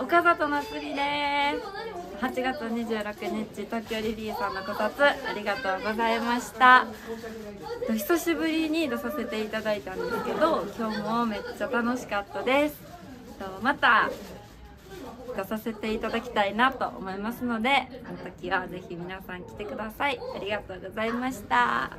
岡里なつりです。8月26日東京リリーさんのこたつありがとうございました。久しぶりに出させていただいたんですけど今日もめっちゃ楽しかったです。また出させていただきたいなと思いますのであの時はぜひ皆さん来てください。ありがとうございました。